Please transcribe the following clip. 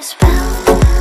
a spell.